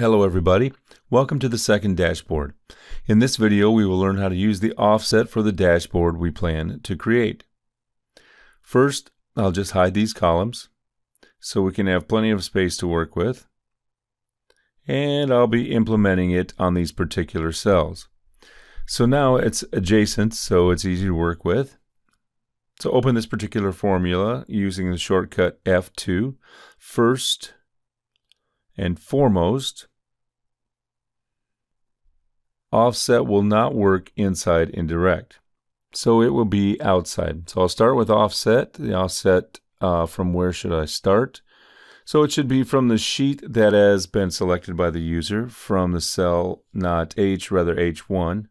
Hello everybody, welcome to the second dashboard. In this video we will learn how to use the offset for the dashboard we plan to create. First, I'll just hide these columns so we can have plenty of space to work with. And I'll be implementing it on these particular cells. So now it's adjacent, so it's easy to work with. So open this particular formula using the shortcut F2. First and foremost, offset will not work inside indirect. So it will be outside. So I'll start with offset. The offset uh, from where should I start? So it should be from the sheet that has been selected by the user from the cell not H, rather H1.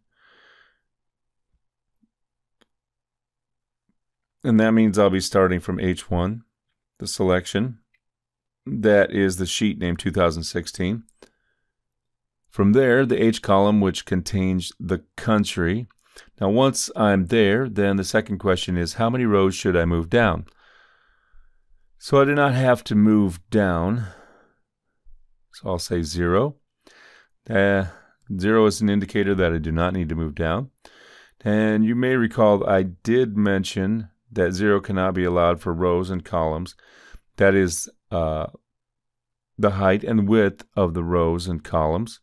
And that means I'll be starting from H1, the selection. That is the sheet name 2016. From there, the H column, which contains the country. Now, once I'm there, then the second question is how many rows should I move down? So I do not have to move down. So I'll say zero. Uh, zero is an indicator that I do not need to move down. And you may recall I did mention that zero cannot be allowed for rows and columns. That is uh, the height and width of the rows and columns.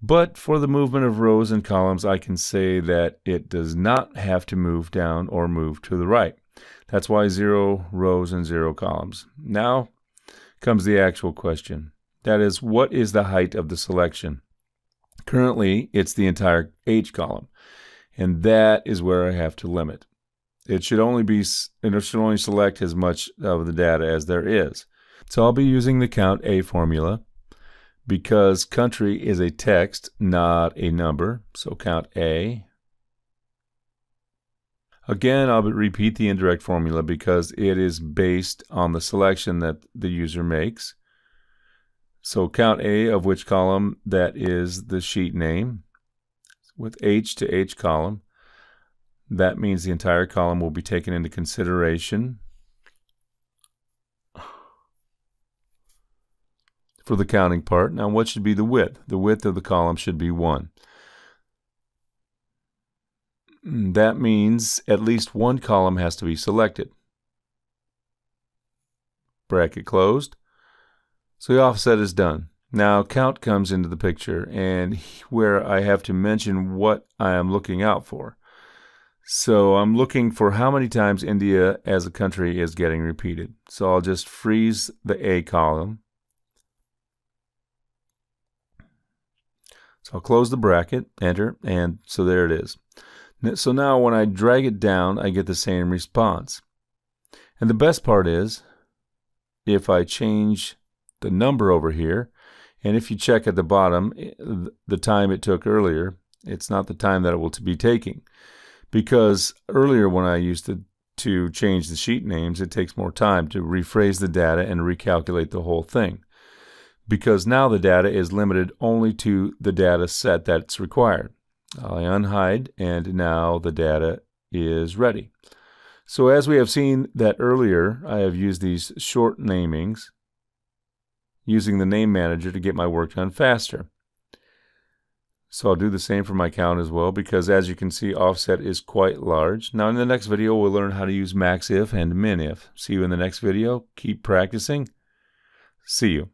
But for the movement of rows and columns, I can say that it does not have to move down or move to the right. That's why zero rows and zero columns. Now comes the actual question. That is, what is the height of the selection? Currently, it's the entire H column, and that is where I have to limit. It should only be it should only select as much of the data as there is. So I'll be using the count A formula because country is a text, not a number. So count A. Again, I'll repeat the indirect formula because it is based on the selection that the user makes. So count A of which column that is the sheet name with H to H column. That means the entire column will be taken into consideration for the counting part. Now what should be the width? The width of the column should be 1. Mm, that means at least one column has to be selected. Bracket closed. So the offset is done. Now count comes into the picture and where I have to mention what I am looking out for. So I'm looking for how many times India as a country is getting repeated. So I'll just freeze the A column So I'll close the bracket, enter, and so there it is. So now when I drag it down, I get the same response. And the best part is, if I change the number over here, and if you check at the bottom, the time it took earlier, it's not the time that it will be taking. Because earlier when I used to, to change the sheet names, it takes more time to rephrase the data and recalculate the whole thing because now the data is limited only to the data set that's required. I unhide and now the data is ready. So as we have seen that earlier, I have used these short namings using the name manager to get my work done faster. So I'll do the same for my count as well because as you can see offset is quite large. Now in the next video we'll learn how to use maxif and minif. See you in the next video. Keep practicing. See you.